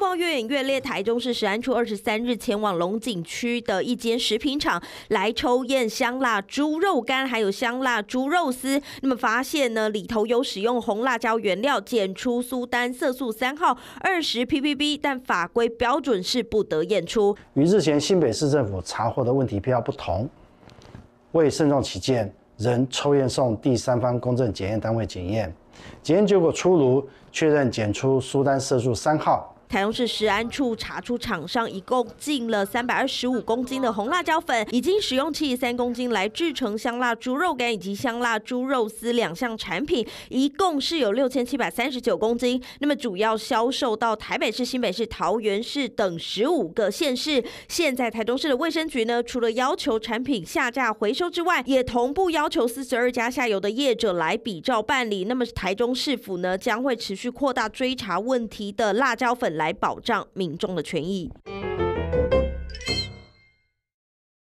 不要越演越烈？台中市食安处二十三日前往龙井区的一间食品厂来抽验香辣猪肉干，还有香辣猪肉丝。那么发现呢，里头有使用红辣椒原料，检出苏丹色素三号二十 ppb，但法规标准是不得验出。与日前新北市政府查获的问题票不同，为慎重起见，仍抽验送第三方公正检验单位检验，检验结果出炉，确认检出苏丹色素三号。台中市食安处查出厂商一共进了三百二十五公斤的红辣椒粉，已经使用七十三公斤来制成香辣猪肉干以及香辣猪肉丝两项产品，一共是有六千七百三十九公斤。那么主要销售到台北市、新北市、桃园市等十五个县市。现在台中市的卫生局呢，除了要求产品下架回收之外，也同步要求四十二家下游的业者来比照办理。那么台中市府呢，将会持续扩大追查问题的辣椒粉。来保障民众的权益。